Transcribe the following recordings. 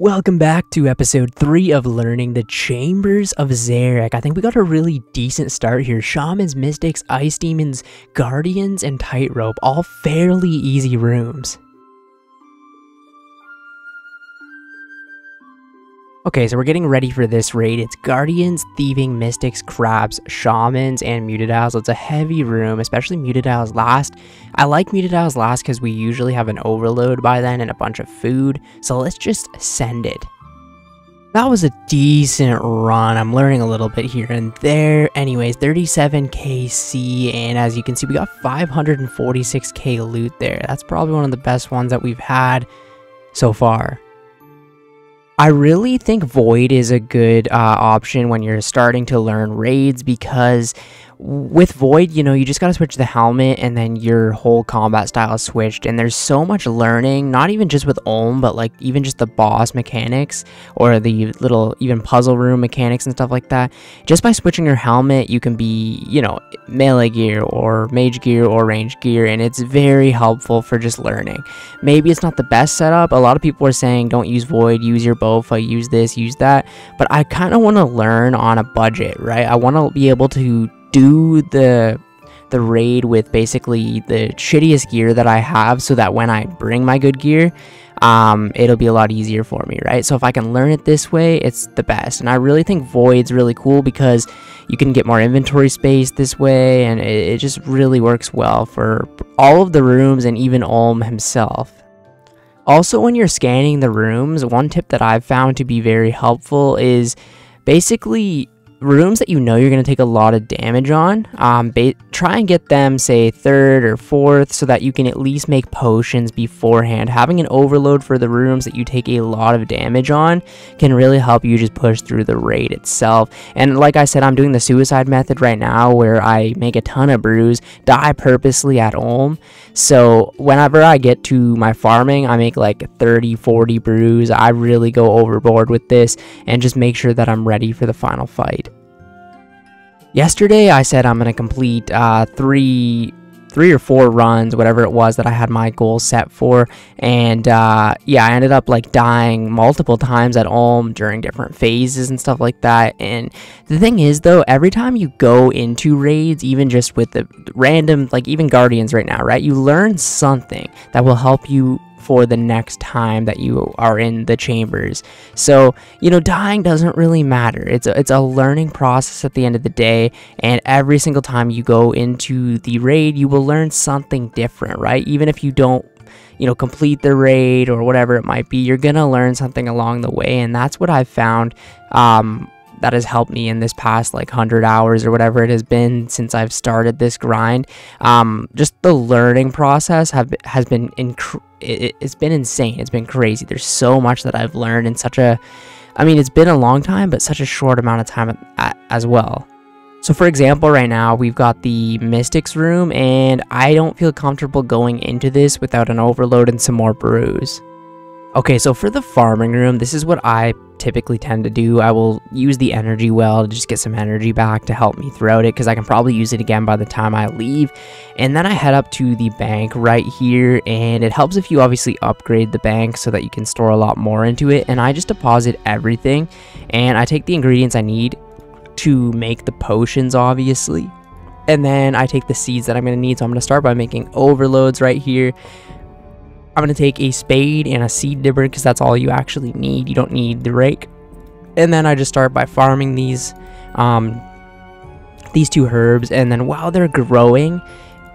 Welcome back to episode 3 of Learning the Chambers of Xeric. I think we got a really decent start here. Shamans, Mystics, Ice Demons, Guardians, and Tightrope, all fairly easy rooms. Okay, so we're getting ready for this raid. It's Guardians, Thieving, Mystics, Crabs, Shamans, and Mutadiles. It's a heavy room, especially Mutadiles last. I like Mutadiles last because we usually have an overload by then and a bunch of food. So let's just send it. That was a decent run. I'm learning a little bit here and there. Anyways, 37 KC, and as you can see, we got 546k loot there. That's probably one of the best ones that we've had so far. I really think Void is a good uh, option when you're starting to learn raids because with Void, you know, you just got to switch the helmet and then your whole combat style is switched. And there's so much learning, not even just with Olm, but like even just the boss mechanics or the little even puzzle room mechanics and stuff like that. Just by switching your helmet, you can be, you know, melee gear or mage gear or range gear. And it's very helpful for just learning. Maybe it's not the best setup. A lot of people are saying don't use Void, use your Bofa, use this, use that. But I kind of want to learn on a budget, right? I want to be able to do the the raid with basically the shittiest gear that I have so that when I bring my good gear, um, it'll be a lot easier for me, right? So if I can learn it this way, it's the best. And I really think Void's really cool because you can get more inventory space this way and it, it just really works well for all of the rooms and even Olm himself. Also, when you're scanning the rooms, one tip that I've found to be very helpful is basically rooms that you know you're going to take a lot of damage on, um, try and get them, say, third or fourth, so that you can at least make potions beforehand. Having an overload for the rooms that you take a lot of damage on can really help you just push through the raid itself. And like I said, I'm doing the suicide method right now where I make a ton of brews, die purposely at Olm. So whenever I get to my farming, I make like 30, 40 brews. I really go overboard with this and just make sure that I'm ready for the final fight. Yesterday, I said I'm going to complete uh, three three or four runs, whatever it was that I had my goal set for. And uh, yeah, I ended up like dying multiple times at Olm during different phases and stuff like that. And the thing is, though, every time you go into raids, even just with the random, like even Guardians right now, right, you learn something that will help you for the next time that you are in the chambers. So, you know, dying doesn't really matter. It's a, it's a learning process at the end of the day, and every single time you go into the raid, you will learn something different, right? Even if you don't you know, complete the raid or whatever it might be, you're gonna learn something along the way, and that's what I've found um, that has helped me in this past like 100 hours or whatever it has been since I've started this grind. Um, just the learning process have has been inc- it, it's been insane. It's been crazy. There's so much that I've learned in such a I mean, it's been a long time, but such a short amount of time as well. So for example, right now we've got the Mystics room and I don't feel comfortable going into this without an overload and some more brews. Okay, so for the farming room, this is what I typically tend to do. I will use the energy well to just get some energy back to help me throughout it because I can probably use it again by the time I leave. And then I head up to the bank right here and it helps if you obviously upgrade the bank so that you can store a lot more into it. And I just deposit everything and I take the ingredients I need to make the potions obviously. And then I take the seeds that I'm going to need. So I'm going to start by making overloads right here. I'm going to take a spade and a seed dibber because that's all you actually need. You don't need the rake. And then I just start by farming these um, these two herbs. And then while they're growing,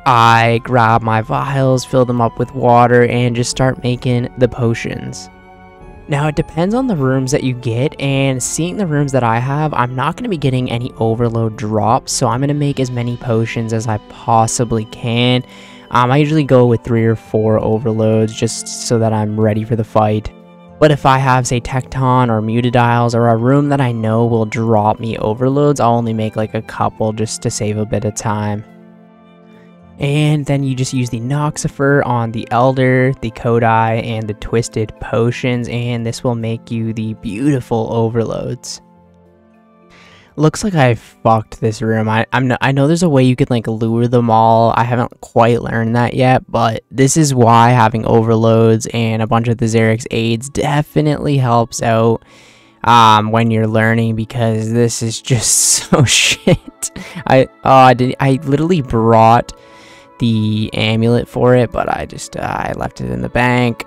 I grab my vials, fill them up with water, and just start making the potions. Now, it depends on the rooms that you get, and seeing the rooms that I have, I'm not going to be getting any overload drops, so I'm going to make as many potions as I possibly can. Um, I usually go with three or four overloads just so that I'm ready for the fight. But if I have, say, Tekton or Mutadiles or a room that I know will drop me overloads, I'll only make like a couple just to save a bit of time. And then you just use the Noxifer on the Elder, the Kodai, and the Twisted Potions, and this will make you the beautiful overloads. Looks like I fucked this room. I I'm no, I know there's a way you could like lure them all. I haven't quite learned that yet, but this is why having overloads and a bunch of the Xeric's aids definitely helps out um, when you're learning because this is just so shit. I oh I did I literally brought the amulet for it, but I just uh, I left it in the bank.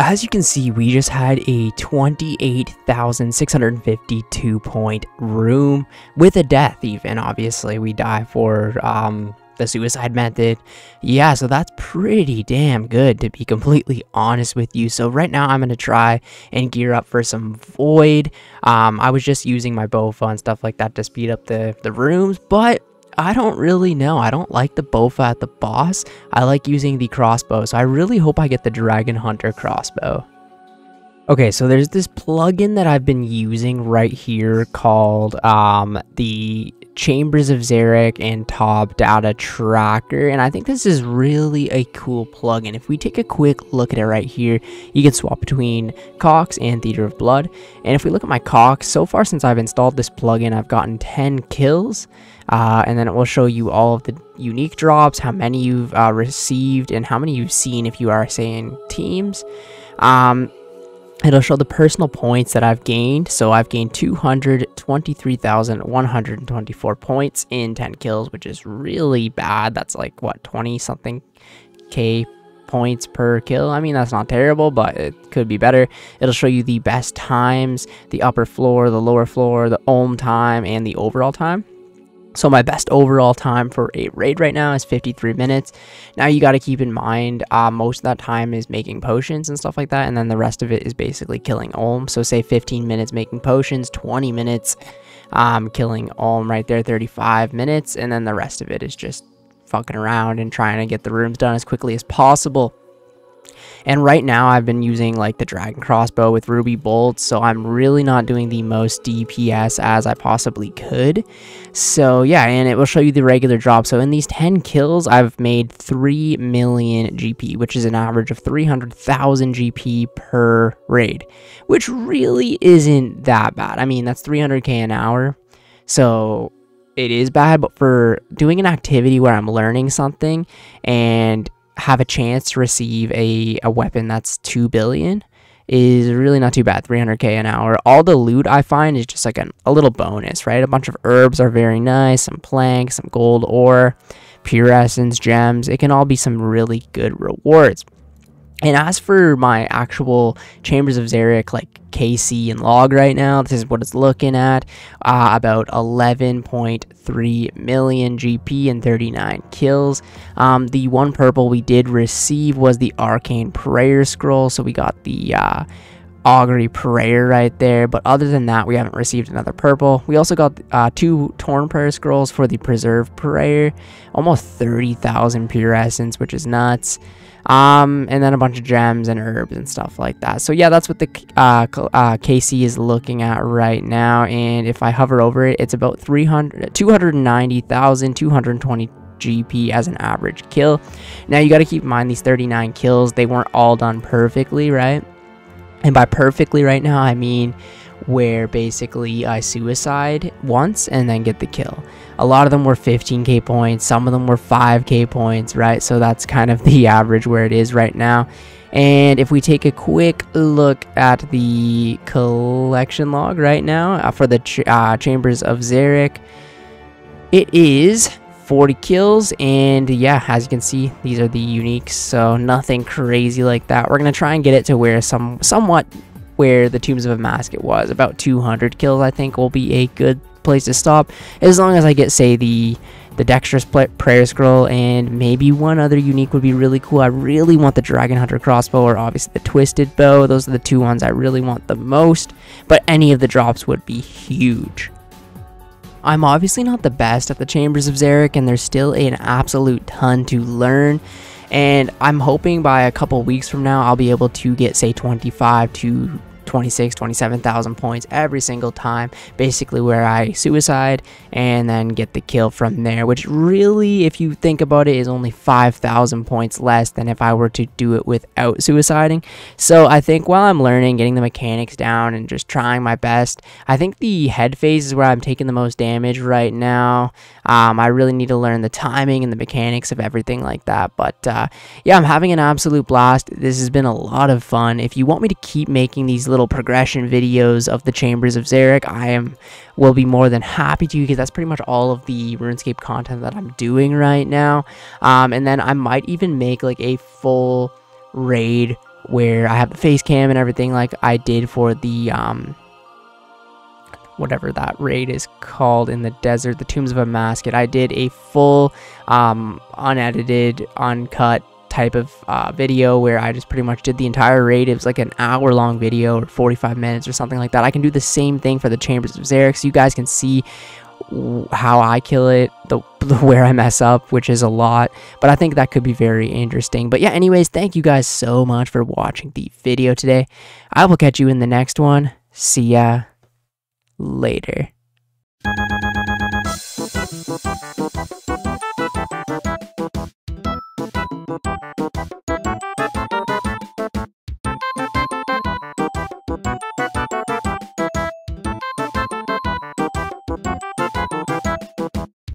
As you can see, we just had a 28,652 point room with a death even, obviously. We die for um, the suicide method. Yeah, so that's pretty damn good to be completely honest with you. So right now I'm going to try and gear up for some void. Um, I was just using my Bofa and stuff like that to speed up the, the rooms, but I don't really know. I don't like the Bofa at the boss. I like using the crossbow, so I really hope I get the Dragon Hunter crossbow. Okay, so there's this plugin that I've been using right here called um, the Chambers of Xeric and ToB Data Tracker, and I think this is really a cool plugin. If we take a quick look at it right here, you can swap between Cox and Theater of Blood, and if we look at my Cox, so far since I've installed this plugin, I've gotten 10 kills, uh, and then it will show you all of the unique drops, how many you've uh, received, and how many you've seen if you are, saying teams. Um, it'll show the personal points that I've gained. So I've gained 223,124 points in 10 kills, which is really bad. That's like, what, 20 something K points per kill. I mean, that's not terrible, but it could be better. It'll show you the best times, the upper floor, the lower floor, the Olm time, and the overall time. So my best overall time for a raid right now is 53 minutes. Now you got to keep in mind, uh, most of that time is making potions and stuff like that, and then the rest of it is basically killing Olm. So say 15 minutes making potions, 20 minutes um, killing Olm right there, 35 minutes, and then the rest of it is just fucking around and trying to get the rooms done as quickly as possible. And right now I've been using like the dragon crossbow with ruby bolts, so I'm really not doing the most DPS as I possibly could. So yeah, and it will show you the regular drop. So in these 10 kills, I've made 3 million GP, which is an average of 300,000 GP per raid, which really isn't that bad. I mean, that's 300k an hour. So it is bad, but for doing an activity where I'm learning something and have a chance to receive a, a weapon that's 2 billion is really not too bad 300k an hour. All the loot i find is just like a little bonus right? A bunch of herbs are very nice some planks some gold ore pure essence gems. It can all be some really good rewards and as for my actual Chambers of Xeric, like KC and log right now, this is what it's looking at. Uh, about 11.3 million GP and 39 kills. Um, the one purple we did receive was the Arcane Prayer Scroll, so we got the uh, Augury Prayer right there. But other than that, we haven't received another purple. We also got uh, two Torn Prayer Scrolls for the Preserve Prayer. Almost 30,000 Pure Essence, which is nuts um, and then a bunch of gems and herbs and stuff like that. So yeah, that's what the uh, uh, KC is looking at right now. And if I hover over it, it's about 300, 290,000, 220 GP as an average kill. Now you got to keep in mind these 39 kills, they weren't all done perfectly, right? And by perfectly right now, I mean where basically I suicide once and then get the kill. A lot of them were 15k points, some of them were 5k points, right? So that's kind of the average where it is right now. And if we take a quick look at the collection log right now uh, for the ch uh, Chambers of Xeric, it is 40 kills and yeah as you can see these are the uniques so nothing crazy like that we're gonna try and get it to where some somewhat where the Tombs of Amascut was about 200 kills i think will be a good place to stop as long as i get say the the dexterous prayer scroll and maybe one other unique would be really cool i really want the dragon hunter crossbow or obviously the twisted bow those are the two ones i really want the most but any of the drops would be huge I'm obviously not the best at the Chambers of Xeric, and there's still an absolute ton to learn. And I'm hoping by a couple weeks from now, I'll be able to get, say, 25 to 26, 27,000 points every single time, basically where I suicide and then get the kill from there, which really, if you think about it, is only 5,000 points less than if I were to do it without suiciding. So I think while I'm learning, getting the mechanics down and just trying my best, I think the head phase is where I'm taking the most damage right now. Um, I really need to learn the timing and the mechanics of everything like that. But uh, yeah, I'm having an absolute blast. This has been a lot of fun. If you want me to keep making these little little progression videos of the Chambers of Xeric, I am will be more than happy to because that's pretty much all of the RuneScape content that I'm doing right now. Um, and then I might even make like a full raid where I have the face cam and everything like I did for the um, whatever that raid is called in the desert, the Tombs of Amascut. I did a full, um, unedited, uncut type of uh, video where I just pretty much did the entire raid. It was like an hour long video or 45 minutes or something like that. I can do the same thing for the Chambers of Xeric so you guys can see how I kill it, the, the, where I mess up, which is a lot, but I think that could be very interesting. But yeah, anyways, thank you guys so much for watching the video today. I will catch you in the next one. See ya later.